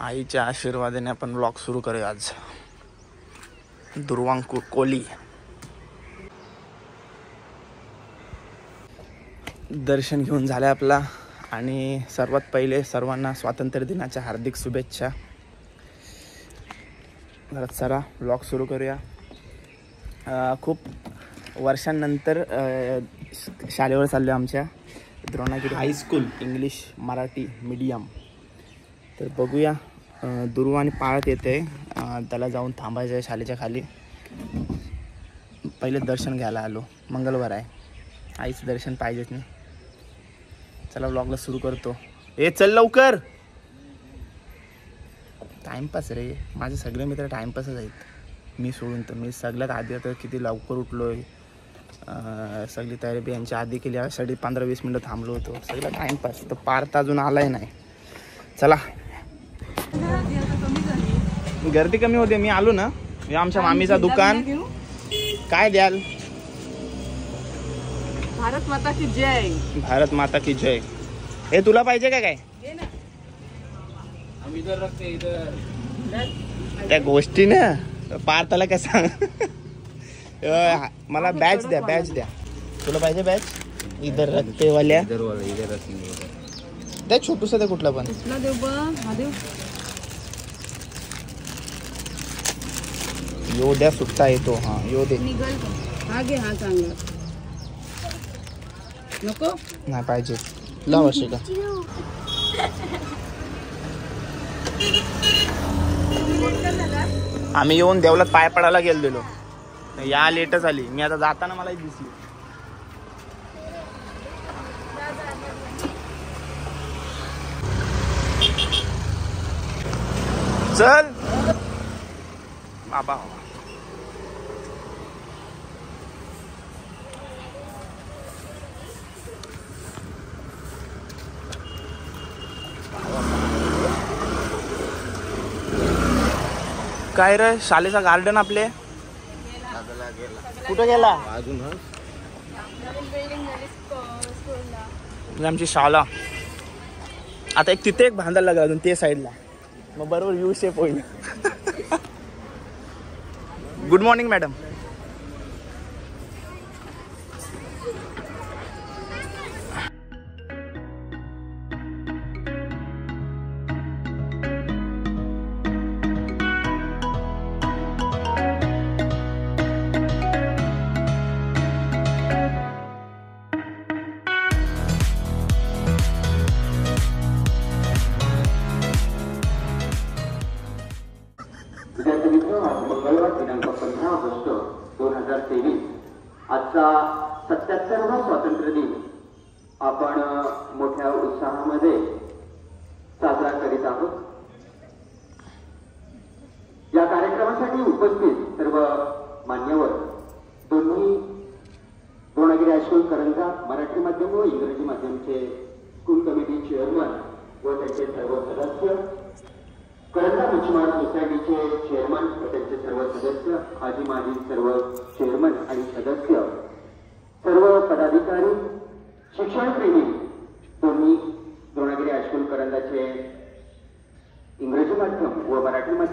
आईच्या आशीर्वादाने आपण ब्लॉग सुरू करूया आज. दुर्वांकू कोली. दर्शन घेऊन झालं आपला आणि सर्वात पहिले सर्वांना स्वातंत्र्य दिनाच्या हार्दिक शुभेच्छा. घरात चला ब्लॉग सुरू करूया. खूप वर्षांनंतर शाळेवर चाललो आमच्या. Dronagiri high school English Marathi medium तर बघूया दुर्वाने पाळत येते. त्याला जाऊन थांबायचं आहे शाळेच्या खाली. पहिले दर्शन घ्यायला आलो. मंगळवार आहे. आईचं दर्शन पाहिजेच नाही. चला ब्लॉगला सुरू करतो. ए चल लवकर! टाईमपास रे. माझे सगळे मित्र टाईमपासच आहेत. मी सोडून तर मी सगळ्यात आधी आता किती लवकर उठलो आहे सगळी तयारी बी यांच्या आधी केली. यासाठी पंधरा वीस मिनटं थांबलो होतो. सगळं टाईमपास तर पार्थ अजून आलाही नाही. चला. गर्दी कमी होते मी आलो ना. हे आमच्या मामीचा दुकान. काय द्याल? भारत माता की जय. भारत माता की जय. हे तुला पाहिजे का काय? त्या गोष्टी ना पार्थाला काय सांग? मला बॅच द्या बॅच द्या. तुला पाहिजे बॅच इधर रखते वाल्या द्या छोटूस कुठला पण. कुठला देव बा हा देव यो द्या सुट्टा येतो हा यो दे निघल का. हा घे हा चांगला. नको? नाही पाहिजे. लाव अशी का आम्ही येऊन देवलात पाय पडायला गेलो दिलो या लेटच आली. मी आता जाताना मला दिसली. चल. बाबा. काय रे? शाळेचा गार्डन आपले? कुठं गेला? म्हणजे आमची शाळा. आता एक तिथे एक बांधायला लागला अजून ते साईडला मग बरोबर यू शेप होईल. गुड मॉर्निंग मॅडम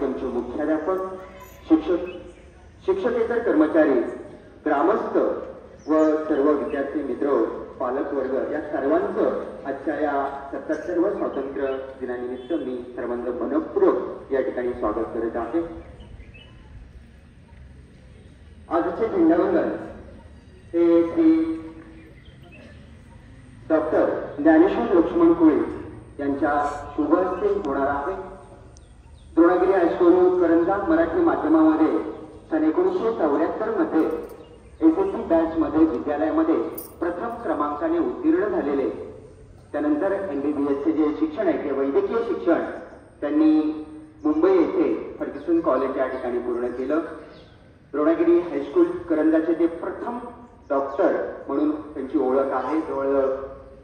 मराठी मुख्याध्यापक शिक्षक शिक्षकेतर कर्मचारी ग्रामस्थ व सर्व विद्यार्थी मित्र पालक वर्ग या सर्वांचं आजच्या या सत्याहत्तरव्या स्वातंत्र्य दिनानिमित्त मी सर्वांचं मनपूर्वक या ठिकाणी स्वागत करत आहे. आजचे झेंडावंदन हे श्री डॉक्टर ज्ञानेश्वर लक्ष्मण कुळे यांच्या शुभ हस्ते होणार आहे. द्रोणागिरी हायस्कूल करंजा मराठी माध्यमामध्ये सन एकोणीसशे चौऱ्याहत्तरमध्ये एस एस सी बॅच मध्ये विद्यालयामध्ये प्रथम क्रमांकाने उत्तीर्ण झालेले. त्यानंतर एम बी बी एसचे जे शिक्षण आहे ते वैद्यकीय शिक्षण त्यांनी मुंबई येथे फर्ग्युसन कॉलेज या ठिकाणी पूर्ण केलं. द्रोणागिरी हायस्कूल करंजाचे ते प्रथम डॉक्टर म्हणून त्यांची ओळख आहे. जवळ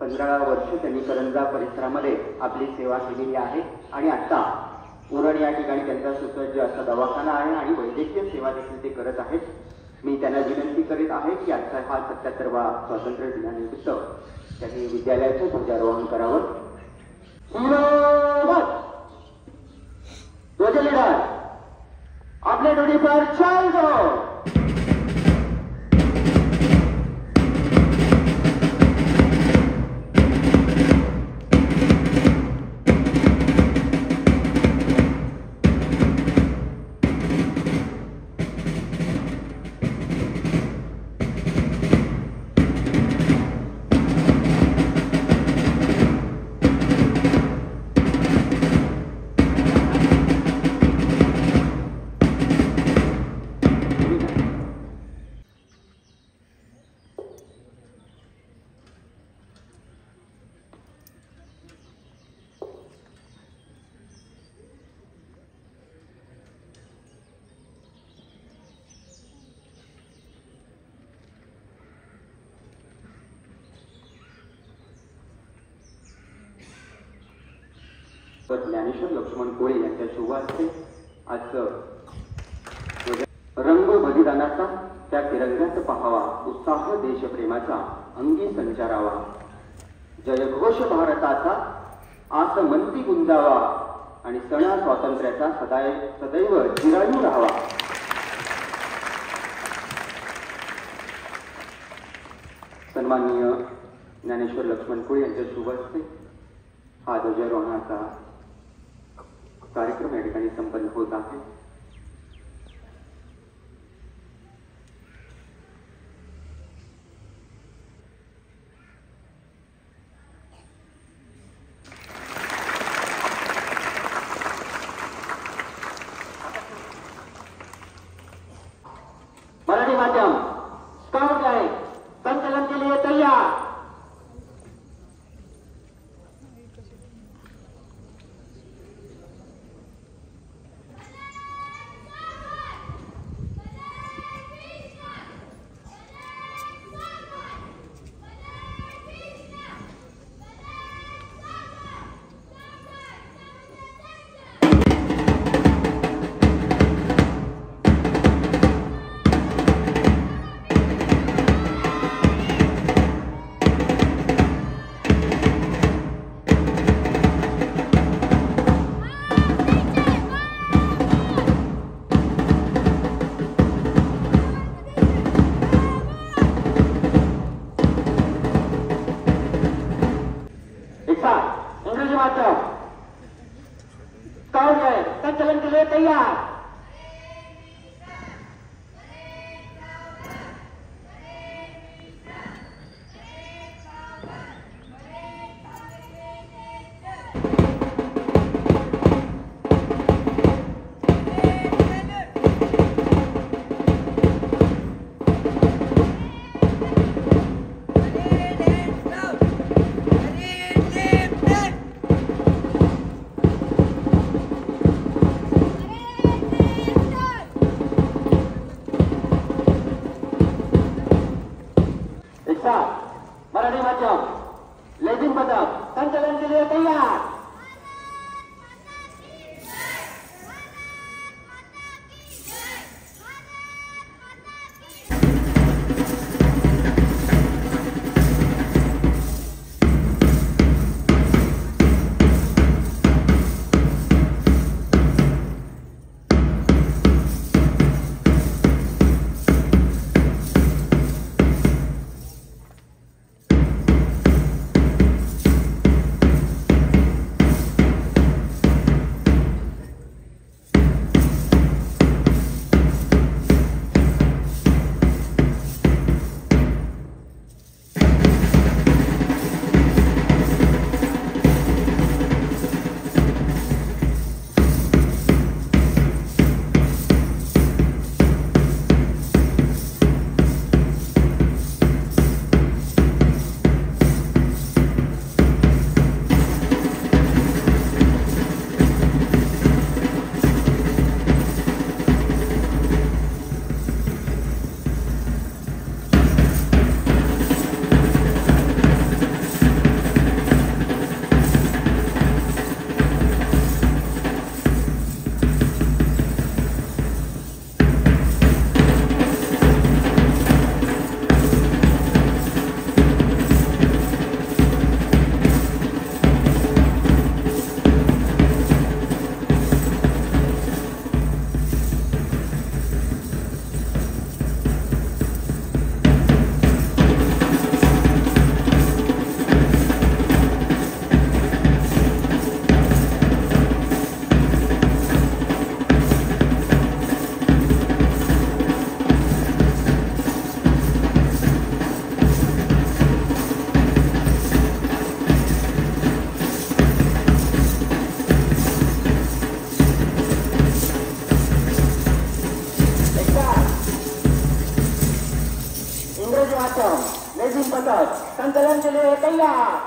पंधरा वर्ष त्यांनी करंजा परिसरामध्ये आपली सेवा केलेली आहे. आणि आता उरण या ठिकाणी त्यांचा सुसज्ज असा दवाखाना आहे आणि वैद्यकीय सेवा देखील ते करत आहेत. मी त्यांना विनंती करीत आहे की आजचा हा सत्याहत्तरवा स्वातंत्र्य दिनानिमित्त त्यांनी विद्यालयाचं ध्वजारोहण करावं. ध्वजलिडार. आपल्या डोळीपार चाल तर ज्ञानेश्वर लक्ष्मण कोळे यांच्या शुभ असते आज रंग बलिदानाचा त्या तिरंग्यात पहावा उत्साह देशप्रेमाचा अंगी संचारावा. जयघोष भारताचा आस मंती गुंजावा आणि सणा स्वातंत्र्याचा सदाय सदैव जिरायू राहावा. सन्माननीय ज्ञानेश्वर लक्ष्मण कोळी यांच्या शुभ हस्ते हा ध्वजारोहणाचा कार्यक्रम या ठिकाणी संपन्न होत आहे. पथक संचलन के तैयार।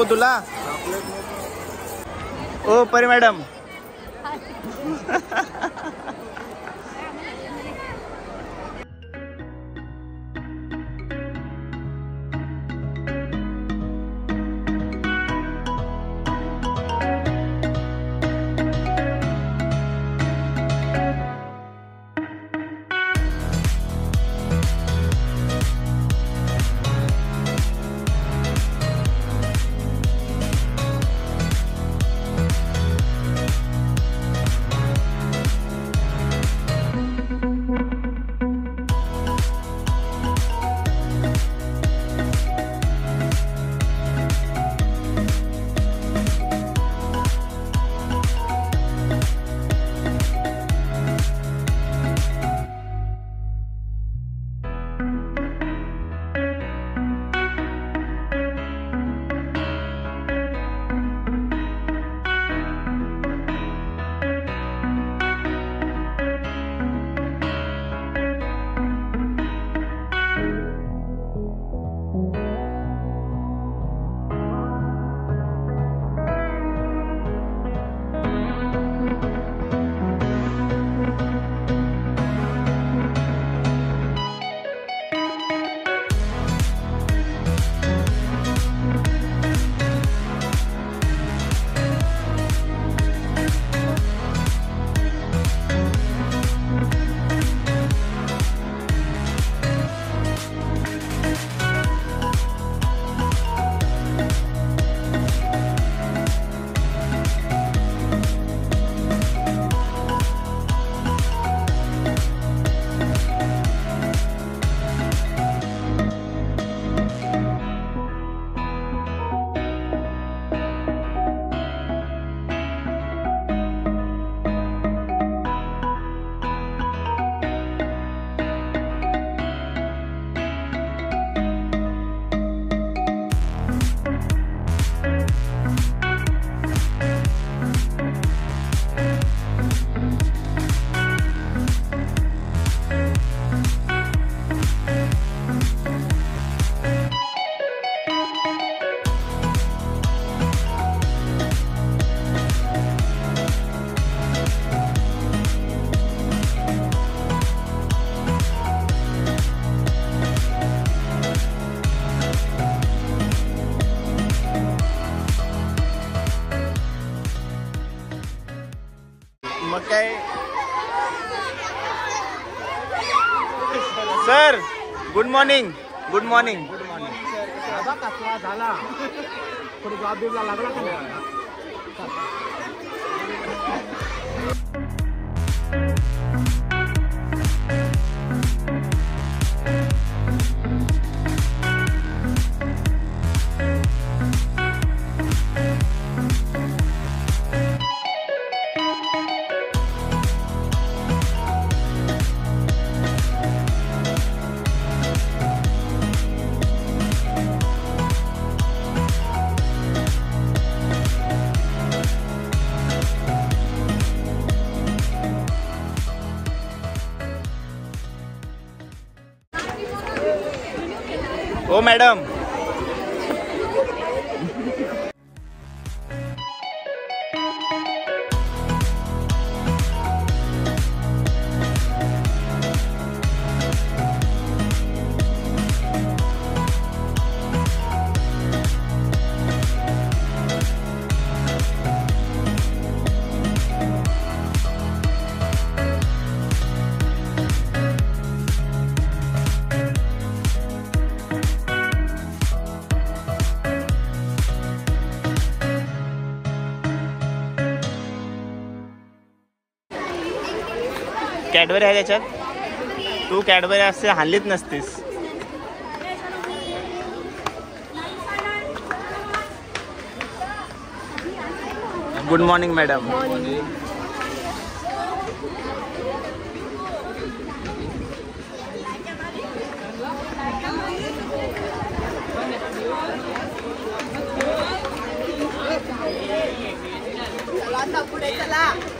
नको तुला. ओ परी मॅडम. झाला थोडी जॉब बिबला लागला का नाही? हो, मॅडम. कॅडबरी आहे त्याच्यात? तू कॅडबरी असते हल्लीच नसतीस. गुड मॉर्निंग मॅडम चला.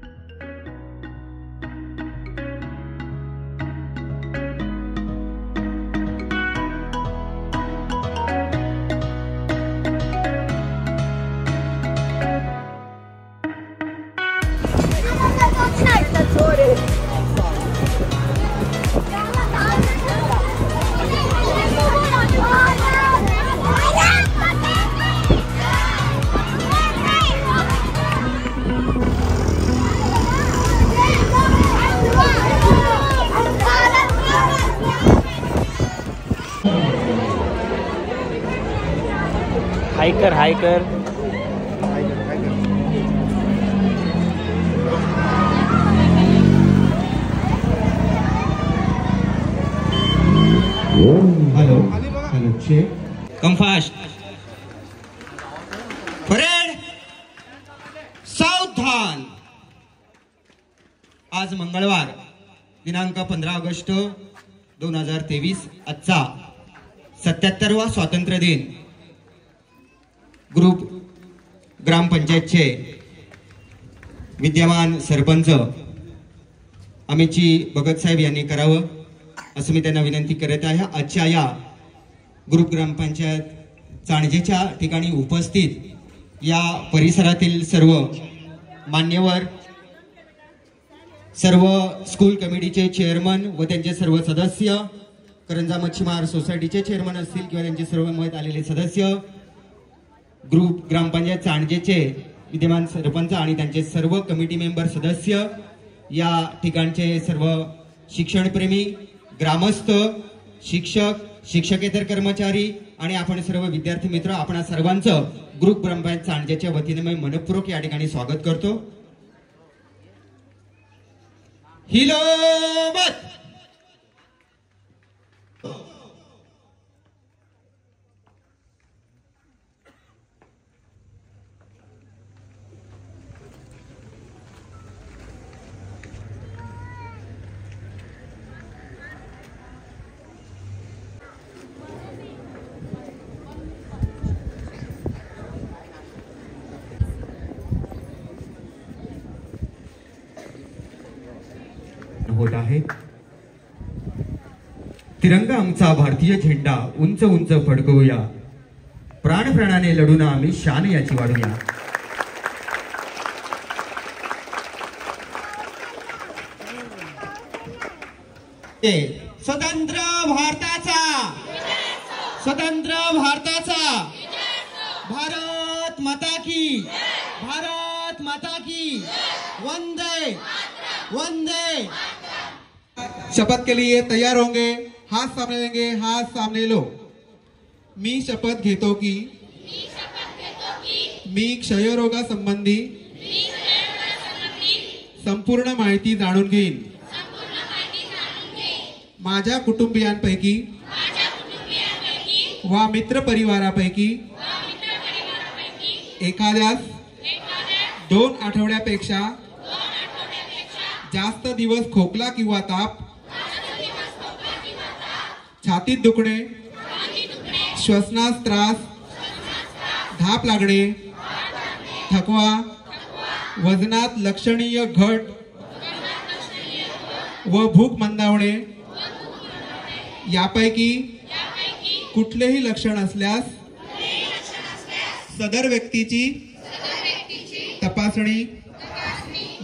दिसतं हायकर hiker hello hello check come fast parade सावधान. आज मंगळवार दिनांक पंधरा ऑगस्ट दोन हजार तेवीस आजचा सत्याहत्तरवा स्वातंत्र्य दिन. ग्रुप ग्रामपंचायतचे विद्यमान सरपंच अमितजी भगत साहेब यांनी करावं असं मी त्यांना विनंती करत आहे. आजच्या या ग्रुप ग्रामपंचायत चाणजेच्या ठिकाणी उपस्थित या परिसरातील सर्व मान्यवर सर्व स्कूल कमिटीचे चेअरमन व त्यांचे सर्व सदस्य करंजा मच्छीमार सोसायटीचे चेअरमन असतील किंवा त्यांचे सर्व मत आलेले सदस्य ग्रुप ग्रामपंचायत चाणजेचे विद्यमान सरपंच आणि त्यांचे सर्व कमिटी मेंबर सदस्य या ठिकाणचे सर्व शिक्षणप्रेमी ग्रामस्थ शिक्षक शिक्षकेतर कर्मचारी आणि आपण सर्व विद्यार्थी मित्र आपण सर्वांचं ग्रुप ग्रामपंचायत चांडजेच्या वतीने मी मनपूर्वक या ठिकाणी स्वागत करतो. हिलोमत तिरंगा आमचा भारतीय झेंडा. उंच उंच फडकवूया. प्राण प्राणाने लढून आम्ही शान याची वाढूया ए, स्वतंत्र भारताचा. स्वतंत्र भारताचा. भारत माता की. भारत माता की. वंदे. वंदे. शपथ के लिए तैयार होंगे हाथ सामने लेंगे हाथ सामने लो। मी शपथ घेतो की मी क्षयरोगा संबंधी संपूर्ण माहिती जाणून घेईन। माझ्या कुटुंबियांपैकी वा मित्र परिवारापैकी एखाद्यास दोन आठवड्यापेक्षा जास्त दिवस खोकला किंवा ताप छातीत दुखणे श्वसनास त्रास धाप लागणे थकवा वजनात लक्षणीय घट व भूक मंदावणे यापैकी कुठलेही लक्षण असल्यास सदर व्यक्तीची तपासणी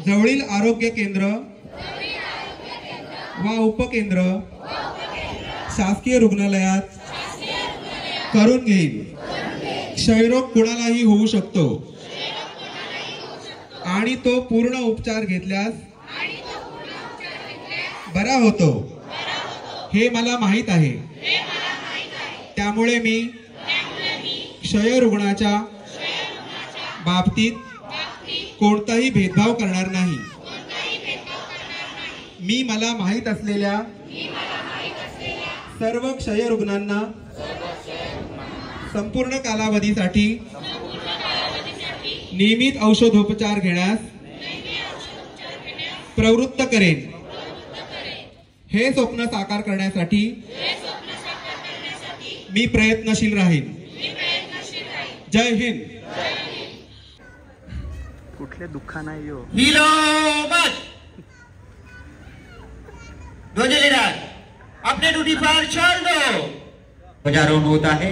जवळील आरोग्य केंद्र वा उपकेंद्र शासकीय रुग्णालयात करून घेईल क्षयरोग कुणालाही होऊ शकतो. आणि तो पूर्ण उपचार घेतल्यास बरा होतो. हे मला माहीत आहे. त्यामुळे मी क्षय रुग्णाच्या बाबतीत कोणताही भेदभाव करणार नाही. मी मला माहीत असलेल्या सर्व क्षय रुग्णांना संपूर्ण कालावधीसाठी नियमित औषधोपचार घेण्यास प्रवृत्त करेन. हे स्वप्न साकार करण्यासाठी मी प्रयत्नशील राहीन. जय हिंद. कुठले दुःख नाही हो हिलोमत दो ध्वजारोहण होत आहे.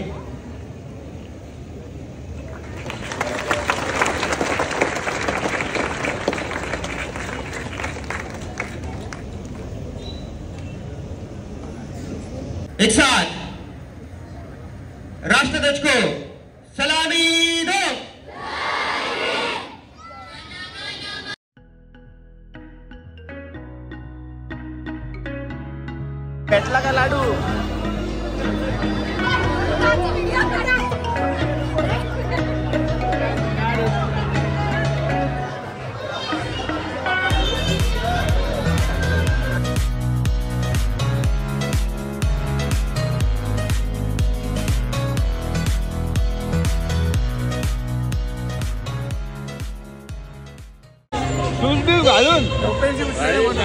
म्हणून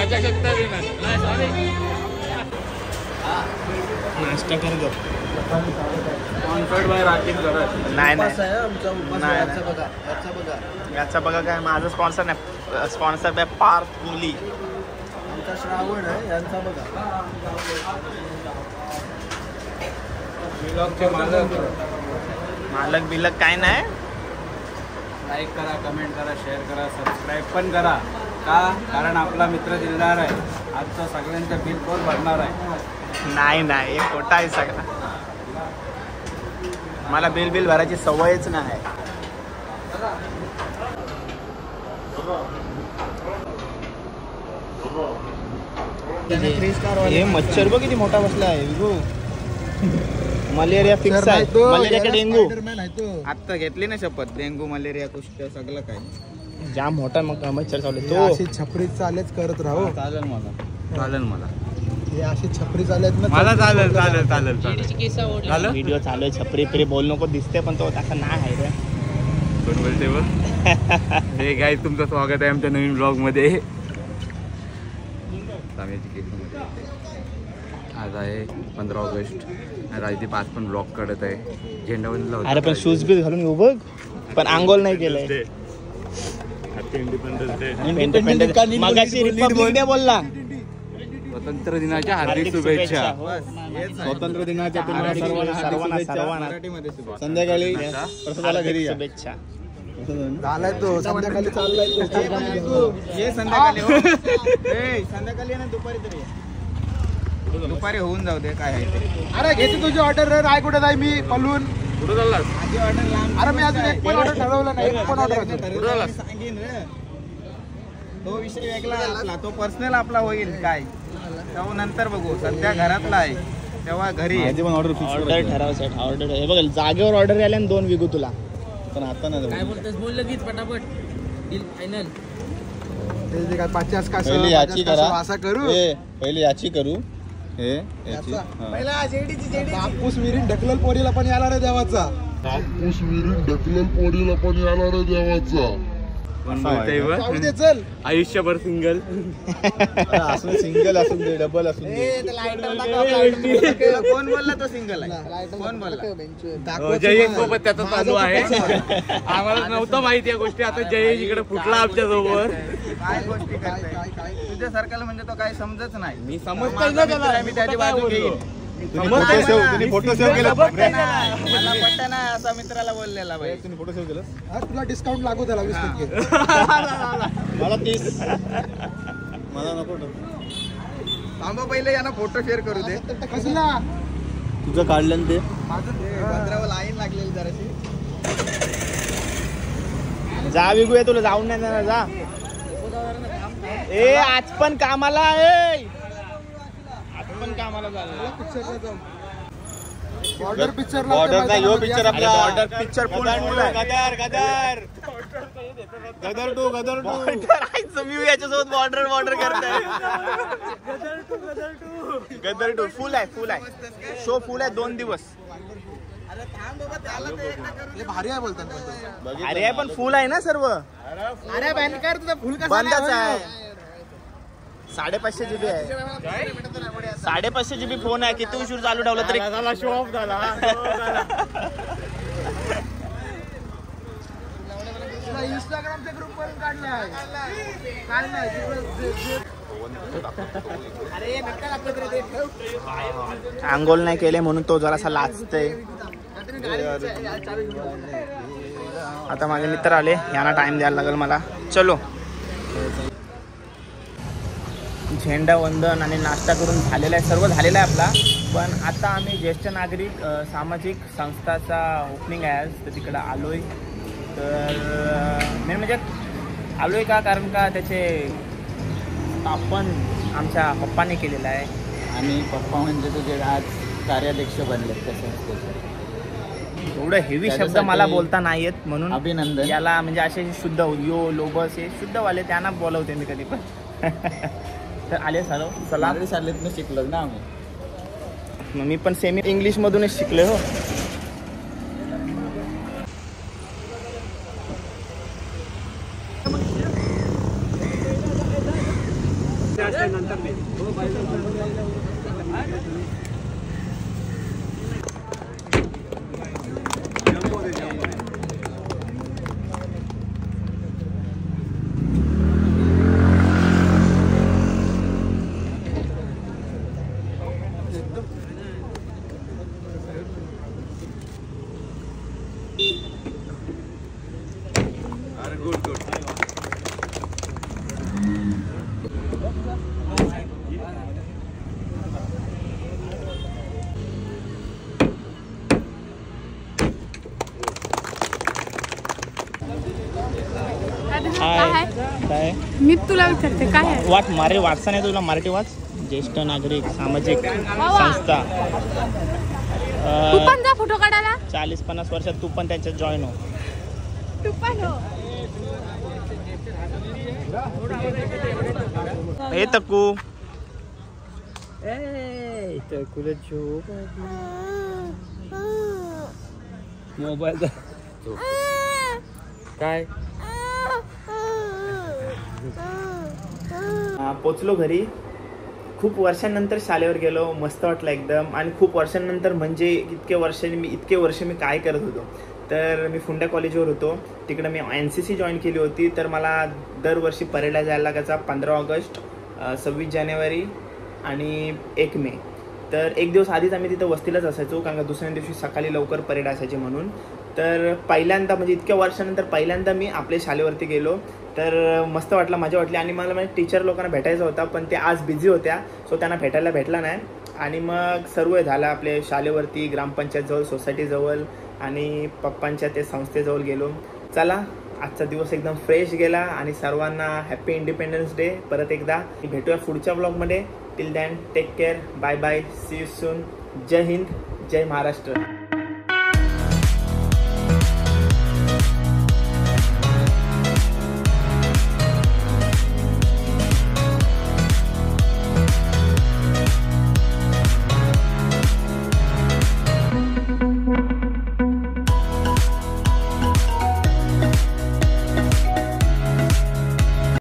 नाश्ता करतो स्पॉन्सर्ड नाही नाही. याचा बघा काय माझं स्पॉन्सर नाही. स्पॉन्सर आहे पार्थ मुली. श्रावण आहे यांचा बघा मालक मालक बिलक काय नाही. लाईक करा कमेंट करा शेअर करा सबस्क्राईब पण करा. का? कारण आपला मित्र दिलदार आहे. आजचं सगळ्यांचं बिल कोण भरणार आहे? नाही नाही. हे खोटा आहे सगळा. मला बिल बिल भरायची सवयच नाही. हे मच्छर बघ किती मोठा बसला आहे. विभू मलेरिया फिक्स आहे. मलेरिया का डेंगू. आत्ता घेतली ना शपथ. डेंगू मलेरिया कुष्ठ सगळं काय जाम मोठा मग मच्छर चालू. तो अशी छपरी चालेच करत राहू चालेल मला. चालेल मला. हे अशी छपरी चालेत ना मला चालेल चालेल चालेल चालेल. व्हिडिओ चालू आहे छपरी पिरी बोल नको दिसते पण तो तसा नाही आहे रे. कोण बोलते बघ हे काय तुमचं स्वागत आहे आमच्या नवीन ब्लॉगमध्ये साम्याची केसमध्ये आज आहे पंधरा ऑगस्ट. आणि राजदीप आज पण ब्लॉग काढत आहे. झेंडावंदीला अरे पण शूज बीज घालून येऊ बघ. पण आंघोळ नाही केलंय. Independence Day. मगाशी रिपब्लिक डे बोलला. स्वतंत्र दिनाच्या हार्दिक शुभेच्छा. स्वातंत्र्य दिनाच्या तुम्हाला सर्वांना सर्वांना सर्वांना. संध्याकाळी प्रसादाला घरी शुभेच्छा. झालाय तो. संध्याकाळी चाललाय तो. ये संध्याकाळी हो. ए, संध्याकाळी ना. दुपारी तरी. दुपारी होऊन जाऊ दे काय आहे अरे घेते तुझी ऑर्डर रे. राय कुठे जाय मी पलून. अरे मी अजून एक पण ऑर्डर ठरवलं नाही एक पण ऑर्डर सांगेन रे तो विषय वेगळा आपला तो पर्सनल आपला होईल काय? तेव्हा नंतर बघू सध्या घरातला आहे तेव्हा घरी. ऑर्डर ऑर्डर हे बघ जागेवर ऑर्डर आल्या आणि दोन विकू तुला. पण आता ना काय बोलतोस बोल लगेच पटापट. डील फायनल पहिली याची करा. असा करू. पहिले याची करू. हे याची कापूस विरीन ढकलल पोरीला पण याला रे देवाचा. कापूस विरीन ढकलल पोडीला पण येणार आहे देवाचा. चल. आयुष्यभर सिंगल असून सिंगल असून दे डबल असून कोण बोलला तो सिंगल आहे? कोण बोलला? जयेश सोबत त्याचा चालू आहे. आम्हाला नव्हतं माहिती या गोष्टी आता जयेश इकडे फुटला आमच्यासोबत काय गोष्टी करताय? तुझ्या सर्कल म्हणजे तो काय समजत नाही. मी समजतो मी त्याची बाजू घेईन. फोटो सेव्ह केला. मला पट्टा ना असा मित्राला बोललेला बाई. तुम्ही फोटो सेव्ह केलं तुला डिस्काउंट लागू त्याला वीस टक्के. मला तीस. मला नको थांबा पहिले यांना फोटो शेअर करू दे. कसला? तुझं काढलं ते. लाईन लागलेली जराशी. जा विकू ये तुला जाऊन नाही जा. ए आज पण कामाला ए आज पण कामाला झालं ऑर्डर पिक्चर ऑर्डर नाही यो पिक्चर आपला. ऑर्डर पिक्चर फुल फुल आहे. गदर गदर. Gadar two Gadar two. मी याच्यासोबत बॉर्डर बॉर्डर करताय. गदर टू फुल आहे फुल आहे. शो फुल आहे दोन दिवस. भारी आहे बोलतात अरे पण फुल आहे ना सर्व. अरे बंद कर तुझं फुल बंदच आहे. साडेपाचशे जीबी आहे. साडेपाचशे जीबी फोन आहे. किती उशीर चालू ठेवला तरी. झाला शो ऑफ झाला इंस्टाग्रामच्या ग्रुप वरून आंघोळ नाही केले म्हणून तो जरासा लाचतय आता माझे मित्र आले. यांना टाइम द्यायला लागेल मला. चलो. झेंडा वंदन आणि नाश्ता करून झालेला आहे. सर्व झालेला आहे आपला. पण आता आम्ही ज्येष्ठ नागरिक सामाजिक संस्थाचा ओपनिंग आहे आज. तर तिकडं आलोय. तर मेन म्हणजे आलोय का? कारण का त्याचे स्थापन आमच्या पप्पाने केलेलं आहे. आणि पप्पा म्हणजे तुझे आज कार्याध्यक्ष बनले तसं एवढं हेवी शब्द मला बोलता नाही येत म्हणून अभिनंदन. याला म्हणजे असे शुद्ध यो लोबस हे शुद्धवाले त्यांना बोलवते मी कधी पण. तर आले चला. नागरी शाळेतनं शिकलो ना आम्ही. मग मी पण सेमी इंग्लिश मधूनच शिकले हो काय काय मी तुला विचारते काय आहे? वाच मारे वाचता नाही तुला मराठी वाच? ज्येष्ठ नागरिक सामाजिक संस्था. तू पण जा फोटो काढायला. चाळीस पन्नास वर्षात तू पण त्याच्यात जॉईन हो. तू पण हो. हे तकू. मोबाईल काय? पोचलो घरी. खूप वर्षांनंतर शाळेवर गेलो मस्त वाटलं एकदम. आणि खूप वर्षांनंतर म्हणजे इतके वर्षांनी मी इतके वर्ष मी काय करत होतो. तर मी फुंडा कॉलेजवर होतो. तिकडं मी एन सी सी जॉईन केली होती. तर मला दरवर्षी परेडला जायला लागायचा पंधरा ऑगस्ट सव्वीस जानेवारी आणि एक मे. तर एक दिवस आधीच आम्ही तिथं वस्तीलाच असायचो कारण का दुसऱ्या दिवशी सकाळी लवकर परेड असायची म्हणून. तर पहिल्यांदा म्हणजे इतक्या वर्षानंतर पहिल्यांदा मी आपल्या शाळेवरती गेलो. तर मस्त वाटलं मजा वाटली. आणि मला म्हणजे टीचर लोकांना भेटायचा होता पण ते आज बिझी होत्या सो त्यांना भेटायला भेटला नाही. आणि मग सर्व झालं आपले शालेवरती ग्रामपंचायतजवळ सोसायटीजवळ आणि पप्पांच्या ते संस्थेजवळ गेलो. चला आजचा दिवस एकदम फ्रेश गेला आणि सर्वांना हॅपी इंडिपेंडन्स डे परत एकदा भेटूया पुढच्या ब्लॉगमध्ये till then take care bye bye see you soon जय हिंद. जय महाराष्ट्र.